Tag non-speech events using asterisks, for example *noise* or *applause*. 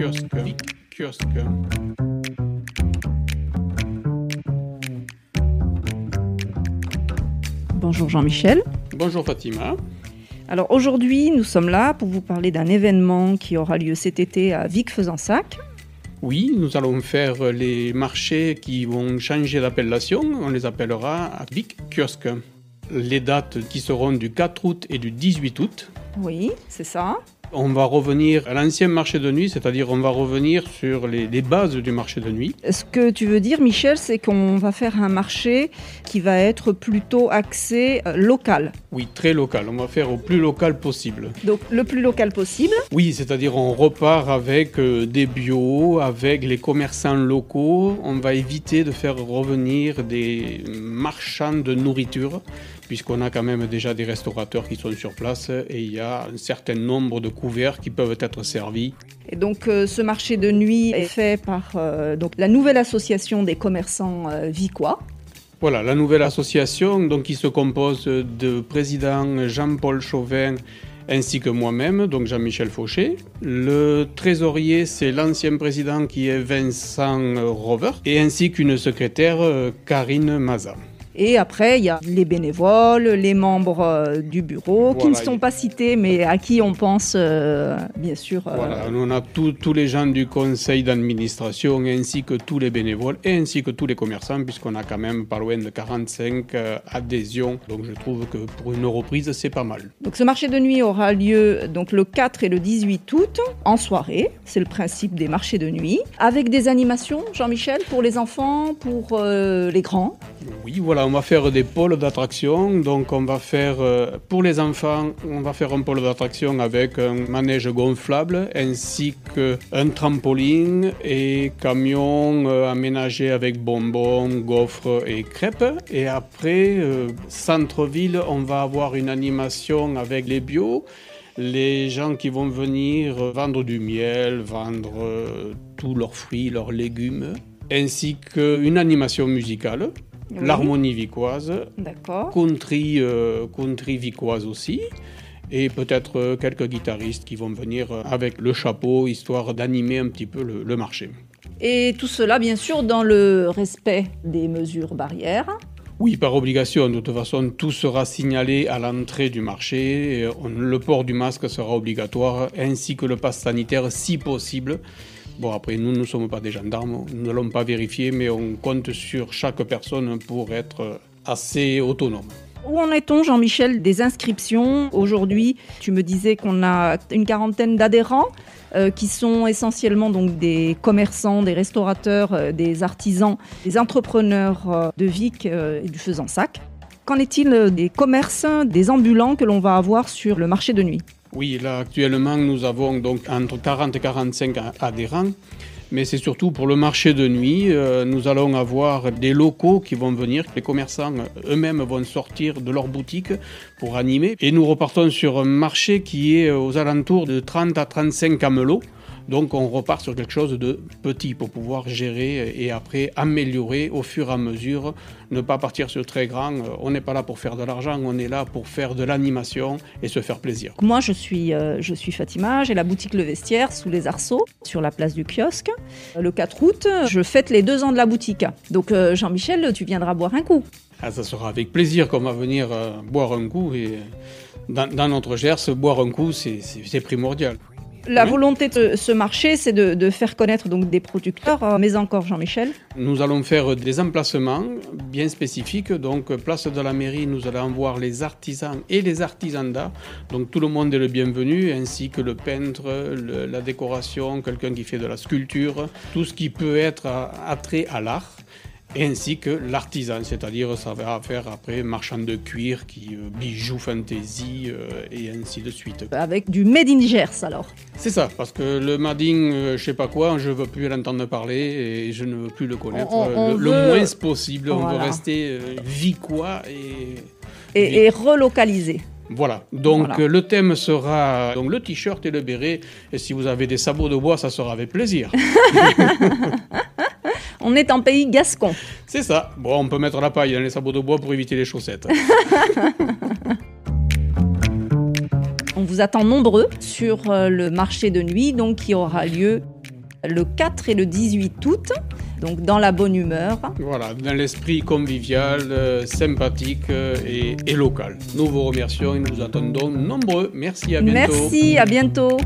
kiosque, Vic kiosque. Bonjour Jean-Michel. Bonjour Fatima. Alors aujourd'hui, nous sommes là pour vous parler d'un événement qui aura lieu cet été à Vic-Fezensac. Oui, nous allons faire les marchés qui vont changer d'appellation. On les appellera Vic Kiosque. Les dates qui seront du 4 août et du 18 août. Oui, c'est ça. On va revenir à l'ancien marché de nuit, c'est-à-dire on va revenir sur les, les, bases du marché de nuit. Ce que tu veux dire, Michel, c'est qu'on va faire un marché qui va être plutôt axé euh, local. Oui, très local. On va faire au plus local possible. Donc le plus local possible Oui, c'est-à-dire on repart avec euh, des bio, avec les commerçants locaux. On va éviter de faire revenir des marchands de nourriture puisqu'on a quand même déjà des restaurateurs qui sont sur place et il y a un certain nombre de couverts qui peuvent être servis. Et donc euh, ce marché de nuit est fait par euh, donc, la nouvelle association des commerçants euh, vicois. Voilà, la nouvelle association donc, qui se compose de président Jean-Paul Chauvin ainsi que moi-même, donc Jean-Michel Fauché. Le trésorier, c'est l'ancien président qui est Vincent Rover, et ainsi qu'une secrétaire, Karine Maza. Et après, il y a les bénévoles, les membres euh, du bureau, voilà, qui ne sont pas cités, mais à qui on pense, euh, bien sûr. Euh... Voilà, on a tous les gens du conseil d'administration, ainsi que tous les bénévoles, et ainsi que tous les commerçants, puisqu'on a quand même pas loin de 45 euh, adhésions. Donc je trouve que pour une reprise, c'est pas mal. Donc ce marché de nuit aura lieu donc, le 4 et le 18 août, en soirée. C'est le principe des marchés de nuit. Avec des animations, Jean-Michel, pour les enfants, pour les grands? Oui, voilà, on va faire des pôles d'attraction. Donc, on va faire, euh, pour les enfants, on va faire un pôle d'attraction avec un manège gonflable ainsi qu'un trampoline et camion euh, aménagé avec bonbons, gaufres et crêpes. Et après, euh, centre-ville, on va avoir une animation avec les bio. Les gens qui vont venir vendre du miel, vendre tous leurs fruits, leurs légumes, ainsi qu'une animation musicale oui. l'harmonie vicoise, country, euh, country vicoise aussi, et peut-être euh, quelques guitaristes qui vont venir avec le chapeau, histoire d'animer un petit peu le, le, marché. Et tout cela, bien sûr, dans le respect des mesures barrières. Oui, par obligation. De toute façon, tout sera signalé à l'entrée du marché. Le port du masque sera obligatoire, ainsi que le pass sanitaire si possible. Bon, après, nous ne sommes pas des gendarmes, nous n'allons pas vérifier, mais on compte sur chaque personne pour être assez autonome. Où en est-on, Jean-Michel, des inscriptions Aujourd'hui, tu me disais qu'on a une quarantaine d'adhérents euh, qui sont essentiellement donc des commerçants, des restaurateurs, euh, des artisans, des entrepreneurs euh, de Vic et du Faisansac. Qu'en est-il des commerces, des ambulants que l'on va avoir sur le marché de nuit Oui, là actuellement nous avons donc entre 40 et 45 adhérents mais c'est surtout pour le marché de nuit. Euh, nous allons avoir des locaux qui vont venir, les commerçants eux-mêmes vont sortir de leur boutique pour animer. Et nous repartons sur un marché qui est aux alentours de 30 à 35 camelots. Donc on repart sur quelque chose de petit pour pouvoir gérer et après améliorer au fur et à mesure, ne pas partir sur très grand. On n'est pas là pour faire de l'argent, on est là pour faire de l'animation et se faire plaisir. Moi je suis, euh, je suis Fatima, j'ai la boutique Le Vestiaire sous les arceaux, sur la place du kiosque. Le 4 août, je fête les deux ans de la boutique. Donc euh, Jean-Michel, tu viendras boire un coup. Ah, ça sera avec plaisir qu'on va venir euh, boire un coup et dans, dans notre Gers, boire un coup c'est primordial. La volonté de ce marché, c'est de, de, faire connaître donc des producteurs, mais encore Jean-Michel. Nous allons faire des emplacements bien spécifiques. Donc, place de la mairie, nous allons voir les artisans et les artisans d'art. Donc, tout le monde est le bienvenu, ainsi que le peintre, le, la décoration, quelqu'un qui fait de la sculpture, tout ce qui peut être attrait à l'art ainsi que l'artisan, c'est-à-dire ça va faire après marchand de cuir, qui euh, bijoux fantaisie euh, et ainsi de suite. Avec du made in Gers alors C'est ça, parce que le made in euh, je sais pas quoi, je veux plus l'entendre parler et je ne veux plus le connaître. On, on le, veut... le, moins possible, voilà. on veut rester euh, vicois et... Et, et relocalisé. Voilà, donc voilà. le thème sera donc le t-shirt et le béret. Et si vous avez des sabots de bois, ça sera avec plaisir. *laughs* on est en pays gascon. C'est ça. Bon, on peut mettre la paille dans les sabots de bois pour éviter les chaussettes. *laughs* on vous attend nombreux sur euh, le marché de nuit, donc qui aura lieu le 4 et le 18 août, donc dans la bonne humeur. Voilà, dans l'esprit convivial, euh, sympathique euh, et, et, local. Nous vous remercions et nous vous attendons nombreux. Merci, à bientôt. Merci, à bientôt.